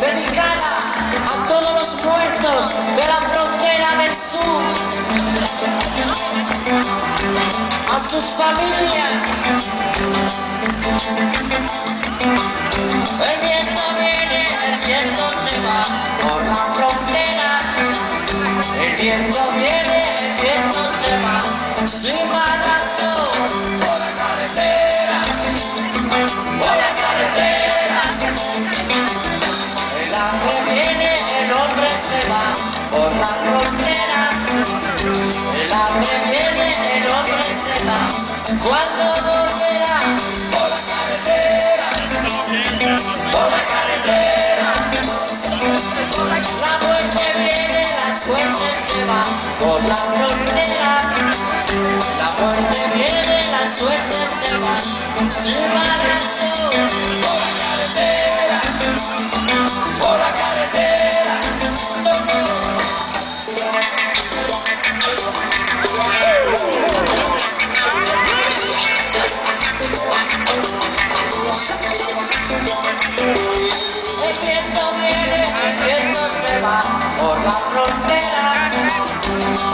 dedicada a todos los muertos de la frontera del sur sus el viento viene el viento se va por la frontera. El viento viene el viento se va sin razón por la carretera. Por la carretera. El hambre viene el hombre se va por la frontera va cuando volverá por la carretera por la carretera la muerte viene la suerte se va por la frontera. La muerte viene la suerte se va sin razón por la carretera por la carretera La frontera.